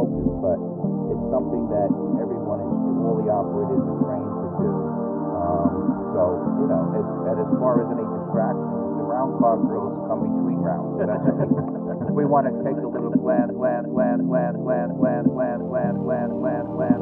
focus, but it's something that everyone is, all the operators are trained to do. Um, so, you know, as, and as far as any distractions, the round clock rules come between rounds. So that's we, want to take a little land, land, land, land, land, land, land, land, land, land, land, land.